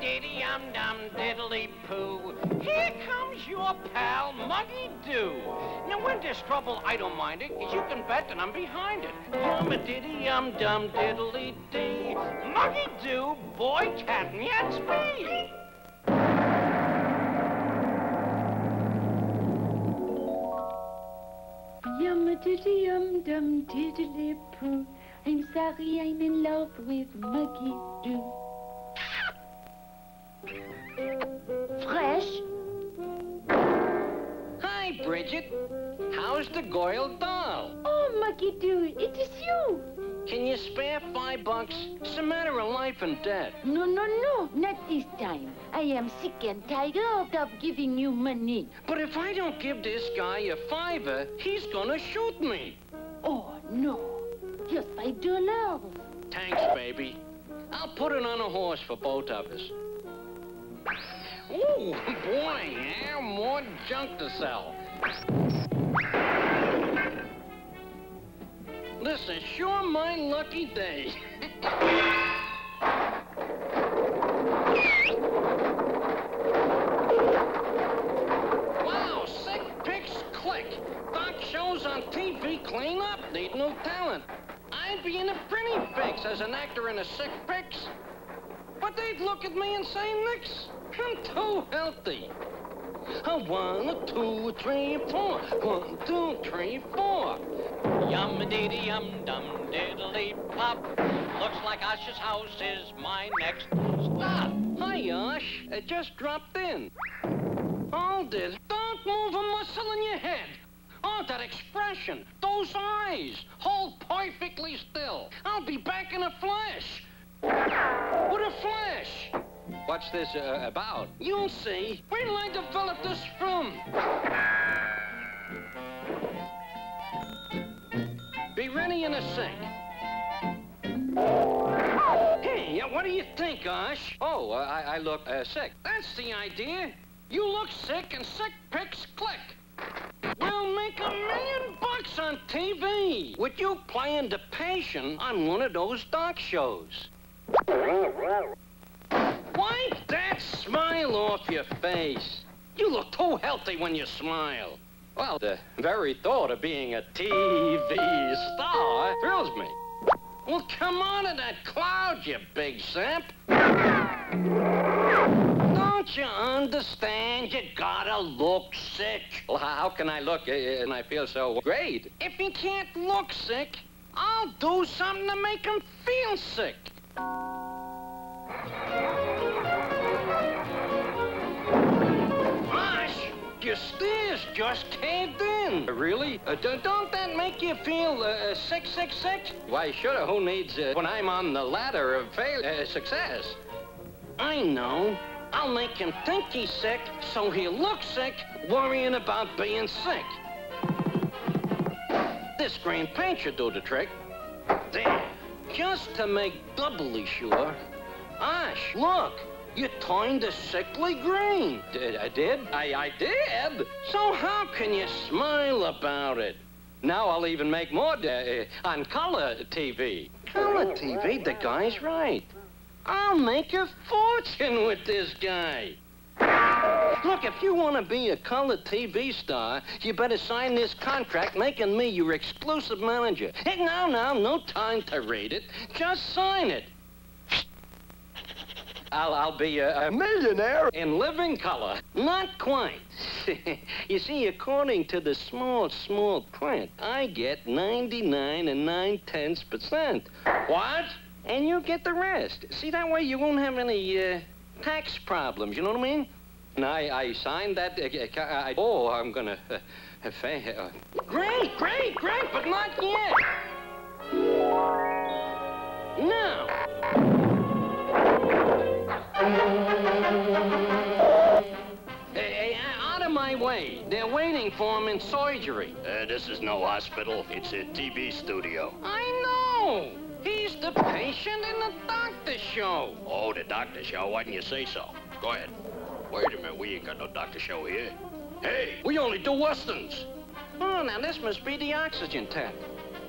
diddy um dum diddly poo. Here comes your pal Muggy Doo. Now when there's trouble, I don't mind it, cause you can bet that I'm behind it. Yum a diddy um dum diddly dee. Muggy Doo, boy cat, and that's me. Yum diddy yum dum diddly poo. I'm sorry I'm in love with Muggy Doo. Fresh? Hi, Bridget. How's the Goyle doll? Oh, Muggy Doo, it is you. Can you spare five bucks? It's a matter of life and death. No, no, no, not this time. I am sick and tired of giving you money. But if I don't give this guy a fiver, he's gonna shoot me. Oh, no. Just five dollars. Thanks, baby. I'll put it on a horse for both of us. Ooh, boy, yeah, more junk to sell. This is sure my lucky day. wow, sick pics click. Doc shows on TV clean up, need no talent. I'd be in a pretty fix as an actor in a sick pics. But they'd look at me and say, Nix, I'm too healthy. A one, a two, three, four. One, two, three, four. Yum diddy yum dum diddly pop. Looks like Osh's house is my next stop. Hi, Osh. I just dropped in. Hold it. Don't move a muscle in your head. Oh, that expression, those eyes. Hold perfectly still. I'll be back in a flash. With a flash. What's this uh, about? You'll see. Where did I develop this from? Be ready in a sec. Hey, what do you think, Osh? Oh, uh, I, I look uh, sick. That's the idea. You look sick and sick pics click. We'll make a million bucks on TV with you playing the patient on one of those doc shows. Wipe that smile off your face. You look too healthy when you smile. Well, the very thought of being a TV star thrills me. Well, come out of that cloud, you big sap. Don't you understand? You gotta look sick. Well, how can I look and I feel so great? If he can't look sick, I'll do something to make him feel sick. Stairs just caved in. Really? Uh, don't that make you feel uh, sick, sick, sick? Why, sure, who needs, uh, when I'm on the ladder of fail uh, success? I know. I'll make him think he's sick, so he'll look sick, worrying about being sick. This green paint should do the trick. There. Just to make doubly sure. Osh, look. You turned a sickly green. Did, I did? I, I did? So how can you smile about it? Now I'll even make more uh, on color TV. Color TV, the guy's right. I'll make a fortune with this guy. Look, if you want to be a color TV star, you better sign this contract making me your exclusive manager. Hey, now, now, no time to read it. Just sign it. I'll, I'll be a, a millionaire in living color. Not quite. you see, according to the small, small print, I get 99 and 9 tenths percent. What? And you get the rest. See, that way you won't have any uh, tax problems, you know what I mean? And I, I signed that. Uh, I, oh, I'm gonna. Uh, uh, great, great, great, but not yet. Now. Hey, hey, out of my way. They're waiting for him in surgery. Uh, this is no hospital. It's a TV studio. I know. The patient and the doctor show. Oh, the doctor show? Why didn't you say so? Go ahead. Wait a minute, we ain't got no doctor show here. Hey, we only do westerns. Oh, now this must be the oxygen tank.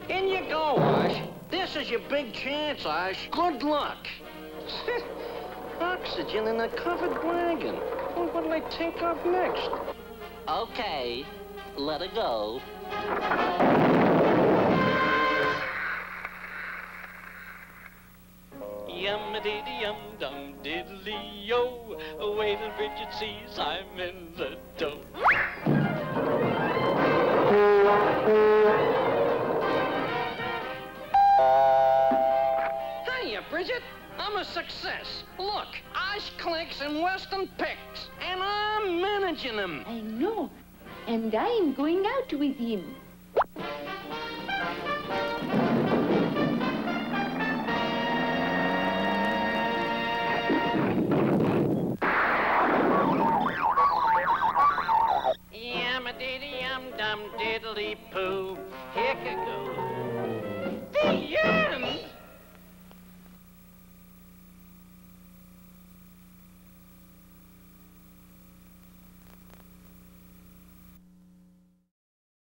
In you go, Osh. This is your big chance, Osh. Good luck. oxygen in a covered wagon. Well, what'll I take off next? Okay, let it go. Look, Ice Clicks and Western Picks, and I'm managing them. I know, and I'm going out with him.